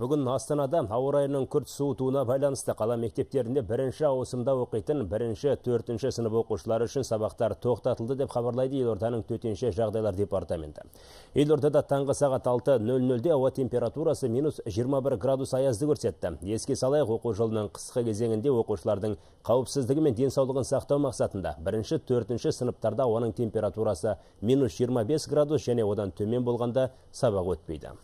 Бүгін Астанада ауа райының күрт суытуына байланысты қала мектептерінде бірінші ауысымда оқитын бірінші төртінші сынып оқушылары үшін сабақтар тоқтатылды деп хабарлайды елорданың төтенше жағдайлар департаменті елордада таңғы сағат алты нөл нөлде ауа температурасы минус жиырма бір градус аязды көрсетті еске салайық оқу жылының қысқы кезеңінде оқушылардың қауіпсіздігі мен денсаулығын сақтау мақсатында бірінші төртінші сыныптарда ауаның температурасы минус жиырма бес градус және одан төмен болғанда сабақ өтпейді